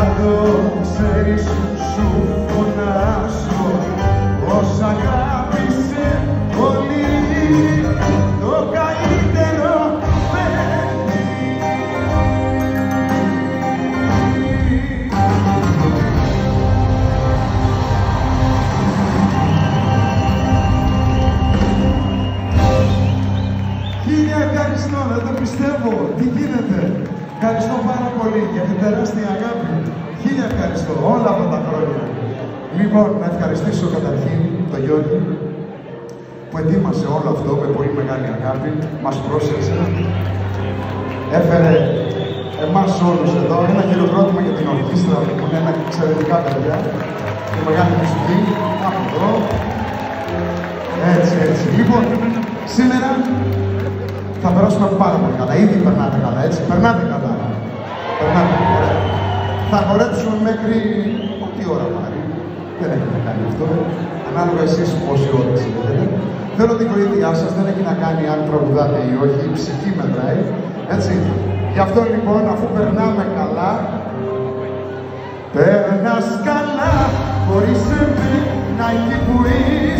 το ξέρεις σου φωνάζω όσα αγάπησε πολύ το καλύτερο μένει Χίλια ευχαριστώ, δεν το πιστεύω, τι γίνεται; Ευχαριστώ πάρα πολύ για την τεράστια αγάπη. Χίλια ευχαριστώ όλα αυτά τα χρόνια. Λοιπόν, να ευχαριστήσω καταρχήν τον Γιώργη που ετοίμασε όλο αυτό με πολύ μεγάλη αγάπη, μας πρόσεξε, έφερε εμάς όλους εδώ ένα χειροκρότημα για την ορχήστρα που είναι ένα εξαιρετικά παιδιά και μεγάλη μουσική, από εδώ, έτσι, έτσι. Λοιπόν, σήμερα θα περάσουμε πάρα πολύ καλά. Ήδη περνάτε καλά, έτσι. Περνάτε καλά. Περνάτε καλά. Θα χορέψουμε μέχρι ό,τι ώρα πάρει. Δεν έχει να κάνει αυτό. Ανάλογα εσείς πόση ώρα έχετε. Θέλω την βοήθειά σας, δεν έχει να κάνει αν τραγουδάτε ή όχι, η ψυχή μετράει. Έτσι. Γι' αυτό λοιπόν, αφού περνάμε καλά, Περνάς καλά, χωρίς εμένα, εκεί που είσαι, εκεί